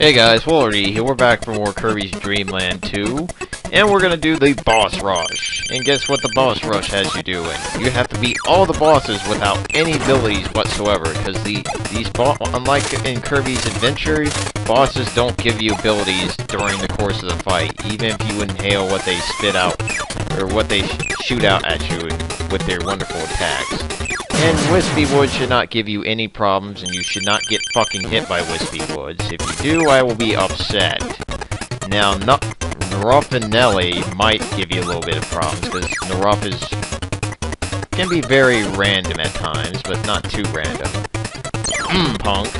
Hey guys, WaddlerD here. We're back for more Kirby's Dream Land 2, and we're gonna do the boss rush. And guess what the boss rush has you doing? You have to beat all the bosses without any abilities whatsoever, because the these unlike in Kirby's Adventure, bosses don't give you abilities during the course of the fight, even if you inhale what they spit out or what they sh shoot out at you with their wonderful attacks. And Wispy Woods should not give you any problems, and you should not get fucking hit by Wispy Woods. If you do, I will be upset. Now, and might give you a little bit of problems, because Nruff is... can be very random at times, but not too random. Mmm, punk.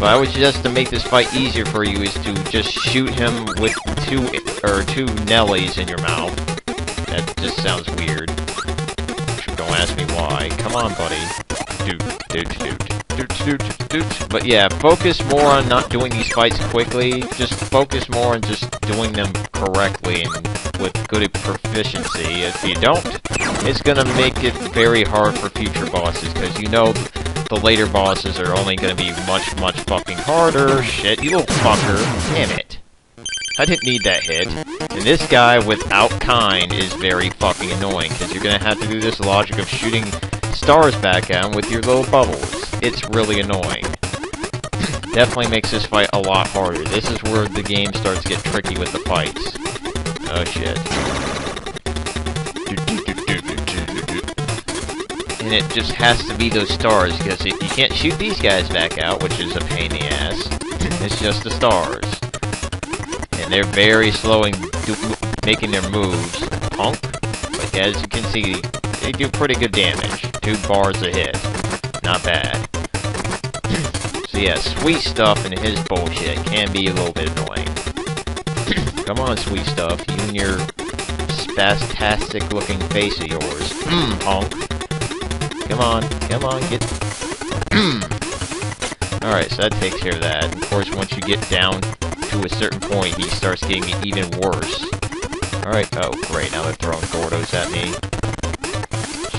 But I would suggest to make this fight easier for you is to just shoot him with two, or two Nellies in your mouth. That just sounds weird ask me why. Come on, buddy. Doot, doot, doot, doot, doot, doot. But yeah, focus more on not doing these fights quickly. Just focus more on just doing them correctly and with good proficiency. If you don't, it's gonna make it very hard for future bosses, because you know the later bosses are only gonna be much, much fucking harder. Shit, you little fucker. Damn it. I didn't need that hit. And this guy without Kine is very fucking annoying, because you're gonna have to do this logic of shooting stars back at him with your little bubbles. It's really annoying. Definitely makes this fight a lot harder. This is where the game starts to get tricky with the fights. Oh shit. And it just has to be those stars, because you can't shoot these guys back out, which is a pain in the ass. It's just the stars they're very slow in making their moves. Punk. But as you can see, they do pretty good damage. Two bars a hit. Not bad. so yeah, sweet stuff and his bullshit can be a little bit annoying. Come on, sweet stuff. You and your spastastic looking face of yours. Mmm, punk. Come on, come on, get... Alright, so that takes care of that. Of course, once you get down to a certain point, he starts getting even worse. Alright, oh, great, now they're throwing Gordos at me.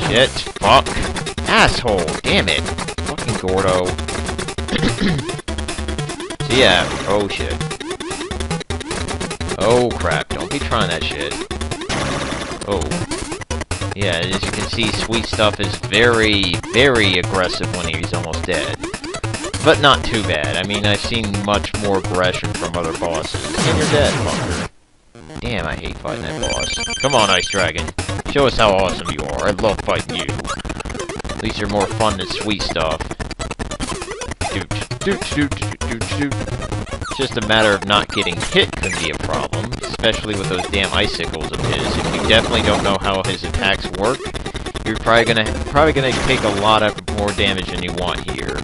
Shit, fuck. Asshole, damn it. Fucking Gordo. so yeah, oh shit. Oh crap, don't be trying that shit. Oh. Yeah, as you can see, Sweet Stuff is very, very aggressive when he's almost dead. But not too bad. I mean, I've seen much more aggression from other bosses. And you're dead, fucker. Damn, I hate fighting that boss. Come on, Ice Dragon. Show us how awesome you are. I love fighting you. At least you're more fun than sweet stuff. Doot, doot, doot, doot, doot, doot. It's just a matter of not getting hit can be a problem, especially with those damn icicles of his. If you definitely don't know how his attacks work, you're probably gonna probably gonna take a lot of more damage than you want here.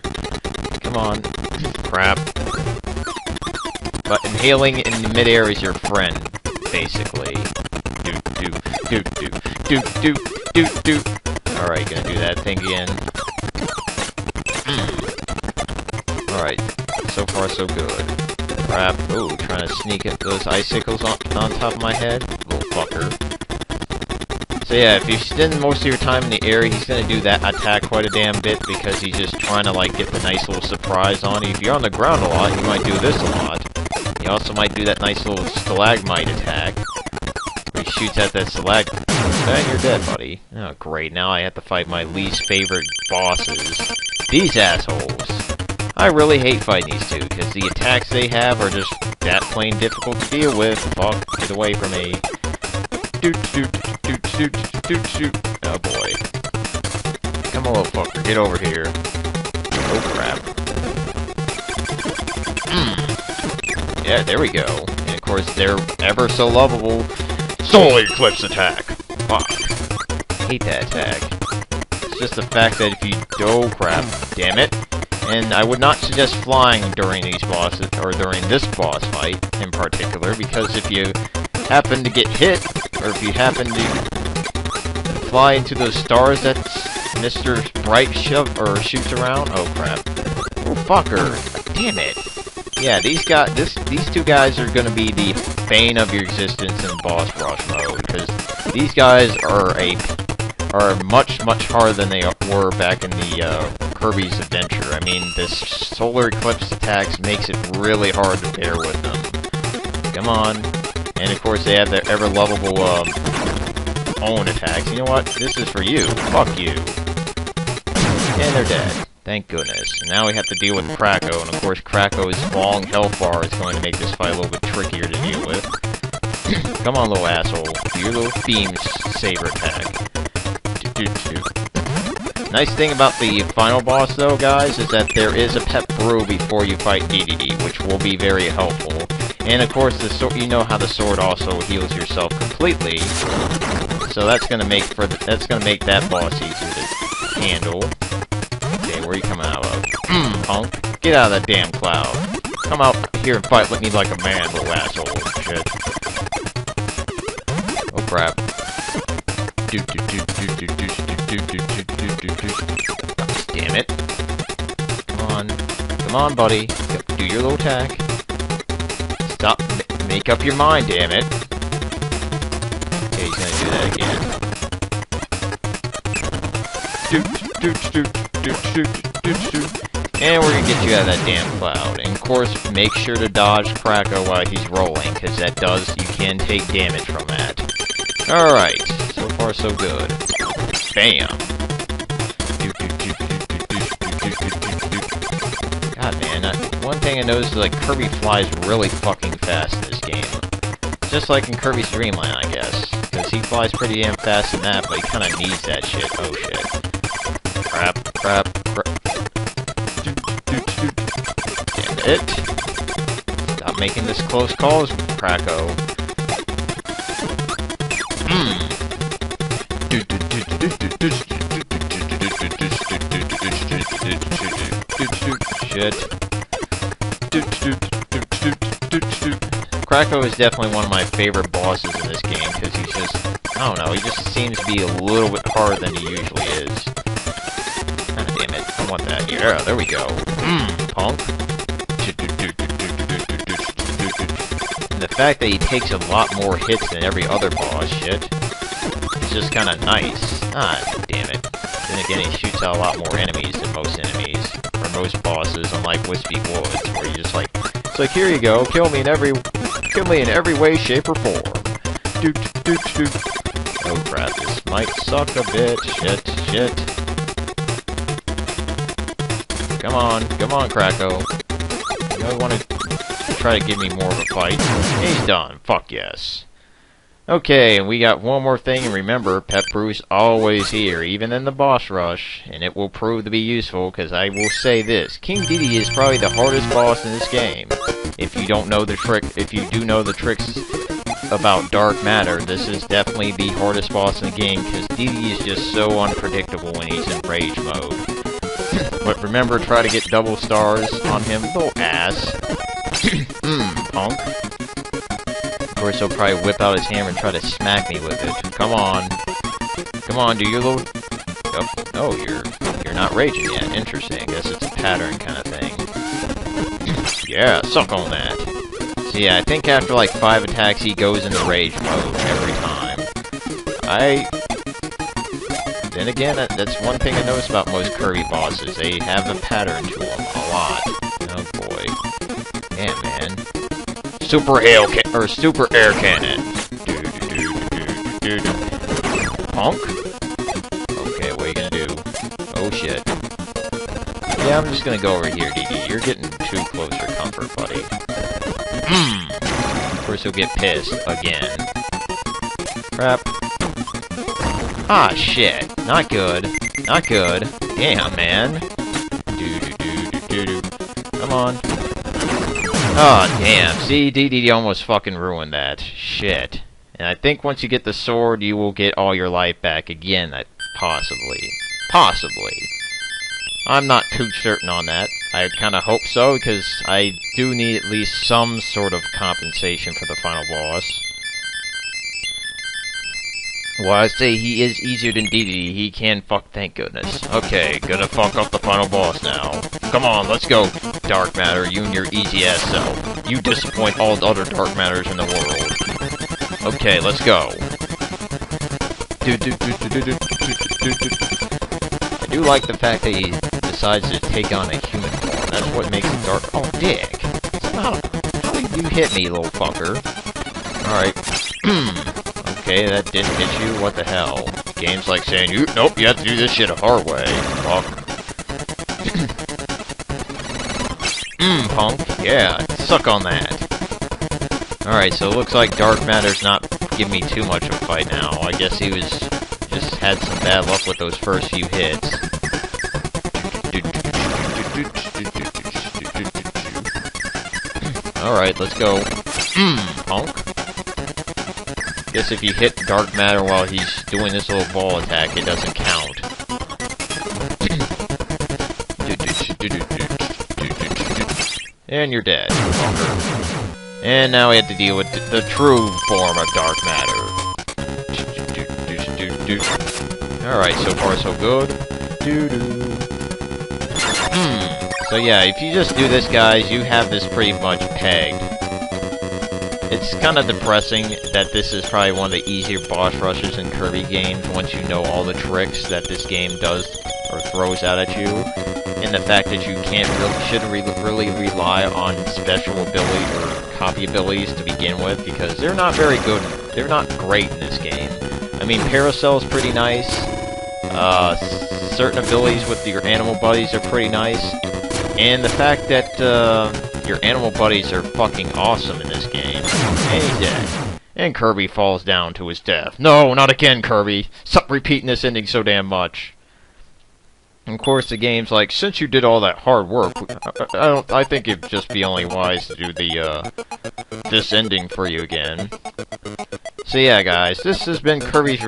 On. Crap. But inhaling in midair is your friend, basically. Doot, doot, doot, doot, doot, doot, doot, doot. Alright, gonna do that thing again. Mm. Alright, so far so good. Crap. Ooh, trying to sneak those icicles on, on top of my head? Little fucker. So yeah, if you spend most of your time in the air, he's gonna do that attack quite a damn bit because he's just trying to like get the nice little surprise on you. If you're on the ground a lot, you might do this a lot. He also might do that nice little stalagmite attack. He shoots at that stalagmite. And you're dead, buddy. Oh great, now I have to fight my least favorite bosses. These assholes. I really hate fighting these two, because the attacks they have are just that plain difficult to deal with. Fuck, get away from me. Doot doot doot doot doot doot. Oh boy. Come on, little fucker, get over here. Oh crap. Mm. Yeah, there we go. And of course, they're ever so lovable. Solar Eclipse attack! Fuck. Hate that attack. It's just the fact that if you... Oh crap. Damn it. And I would not suggest flying during these bosses, or during this boss fight in particular, because if you happen to get hit, or if you happen to fly into those stars that Mr. Bright shove or shoots around, oh crap. Oh fucker. Damn it. Yeah, these guys this these two guys are gonna be the bane of your existence in boss rush mode, because these guys are a are much, much harder than they were back in the uh, Kirby's Adventure. I mean, this Solar Eclipse attacks makes it really hard to bear with them. Come on. And of course, they have their ever-lovable, um, own attacks. You know what? This is for you. Fuck you. And they're dead. Thank goodness. Now we have to deal with Kracko, and of course Kracko's long health bar is going to make this fight a little bit trickier to deal with. Come on, little asshole. Do your little theme saber attack. Do, do, do. Nice thing about the final boss, though, guys, is that there is a Pep Brew before you fight DDD, which will be very helpful. And of course, the sword, you know how the sword also heals yourself completely, so that's gonna make for the, that's gonna make that boss easier to handle. Okay, where are you coming out of? Mm, punk. Get out of that damn cloud. Come out here and fight with me like a man, little asshole. Shit. Oh crap. Damn it. Come on. Come on, buddy. Do your little attack. Stop. Make up your mind, damn it. And we're gonna get you out of that damn cloud. And of course, make sure to dodge Kracko while he's rolling, because that does, you can take damage from that. Alright, so far so good. Bam! God man, I, one thing I noticed is like Kirby flies really fucking fast in this game. Just like in Kirby's Dream Land, I guess. Because he flies pretty damn fast in that, but he kinda needs that shit. Oh shit. Crap, crap, crap. Damn it. Stop making this close calls, Kracko. Hmm. Shit. Kracko is definitely one of my favorite bosses in this game, because he's just, I don't know, he just seems to be a little bit harder than he usually is. Want that. Yeah, there we go. Mmm, punk. And the fact that he takes a lot more hits than every other boss, shit, is just kinda nice. Ah, damn it. Then again, he shoots out a lot more enemies than most enemies, or most bosses, unlike Wispy Woods, where you just like, it's like, here you go, kill me in every, kill me in every way, shape, or form. Doot, doot, doot. Oh crap, this might suck a bit. Shit, shit. Come on, come on, Kracko. You know, want to try to give me more of a fight. He's done. Fuck yes. Okay, and we got one more thing, and remember, Pep Brew's always here, even in the boss rush, and it will prove to be useful, because I will say this, King Dedede is probably the hardest boss in this game. If you don't know the trick, if you do know the tricks about Dark Matter, this is definitely the hardest boss in the game, because Dedede is just so unpredictable when he's in rage mode. But remember, try to get double stars on him, little ass. Mmm, punk. Of course, he'll probably whip out his hammer and try to smack me with it. Come on. Come on, do your little... Oh, oh, you're you're not raging yet. Interesting. I guess it's a pattern kind of thing. yeah, suck on that. So yeah, I think after like five attacks, he goes into rage mode every time. I... Then again, that, that's one thing I notice about most Kirby bosses. They have a pattern to them a lot. Oh boy. Damn, man. Super hail can or super air cannon. Punk? Okay, what are you gonna do? Oh shit. Yeah, I'm just gonna go over here, DD. You're getting too close for comfort, buddy. Hmm. Of course he'll get pissed again. Crap. Ah shit. Not good. Not good. Damn, man. Come on. Oh, damn. See, DDD almost fucking ruined that. Shit. And I think once you get the sword, you will get all your life back again, possibly. Possibly. I'm not too certain on that. I kind of hope so, because I do need at least some sort of compensation for the final boss. Well, I say he is easier than DDD. He can fuck, thank goodness. Okay, gonna fuck up the final boss now. Come on, let's go, Dark Matter, you and your easy ass self. You disappoint all the other Dark Matters in the world. Okay, let's go. I do like the fact that he, decides to take on a human form. That's what makes it dark. Oh, dick. How, how did you hit me, little fucker? Alright. okay, that didn't hit you. What the hell? Game's like saying, you nope, you have to do this shit a hard way. Fuck. Mmm, punk. Yeah, suck on that. Alright, so it looks like Dark Matter's not giving me too much of a fight now. I guess he was just had some bad luck with those first few hits. Alright, let's go. Mmm, punk. Guess if you hit Dark Matter while he's doing this little ball attack, it doesn't count. and you're dead. And now we have to deal with the true form of Dark Matter. Alright, so far so good. Hmm. So yeah, if you just do this, guys, you have this pretty much pegged. It's kind of depressing that this is probably one of the easier boss rushes in Kirby games once you know all the tricks that this game does or throws out at you. And the fact that you can't really, shouldn't re really rely on special ability or copy abilities to begin with because they're not very good. They're not great in this game. I mean, Parasol is pretty nice. Uh, certain abilities with your animal buddies are pretty nice. And the fact that, uh, your animal buddies are fucking awesome in this game. Hey, dead. And Kirby falls down to his death. No, not again, Kirby! Stop repeating this ending so damn much. And of course, the game's like, since you did all that hard work, I, I don't. I think it'd just be only wise to do the uh, this ending for you again. So yeah, guys, this has been Kirby's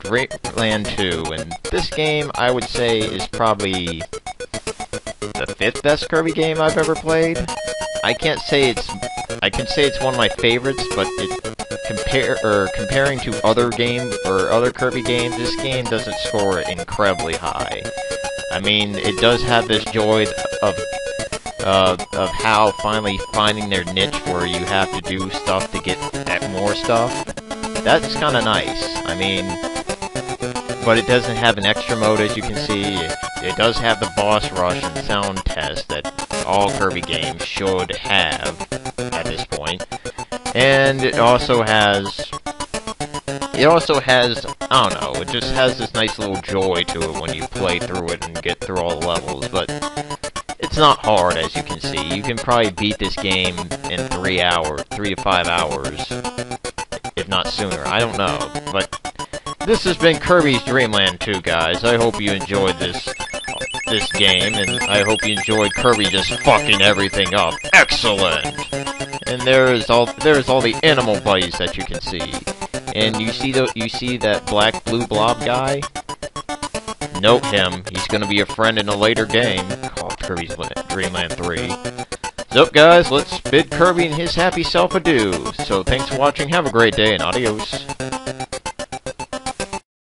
Dream Land 2, and this game I would say is probably the fifth best Kirby game I've ever played. I can't say it's I can say it's one of my favorites, but it compare or comparing to other game or other Kirby games, this game doesn't score incredibly high. I mean, it does have this joy of uh, of how finally finding their niche where you have to do stuff to get more stuff. That's kind of nice. I mean, but it doesn't have an extra mode as you can see. It, does have the boss rush and sound test that all Kirby games should have at this point. And it also has... It also has, I don't know, it just has this nice little joy to it when you play through it and get through all the levels, but it's not hard, as you can see. You can probably beat this game in three hours, three to five hours, if not sooner. I don't know, but this has been Kirby's Dream Land 2, guys. I hope you enjoyed this this game, and I hope you enjoyed Kirby just fucking everything up. Excellent! And there is all there is all the animal buddies that you can see. And you see the you see that black blue blob guy? Note him. He's gonna be a friend in a later game called Kirby's Dream Land 3. So, guys, let's bid Kirby and his happy self adieu. So, thanks for watching, have a great day, and adios.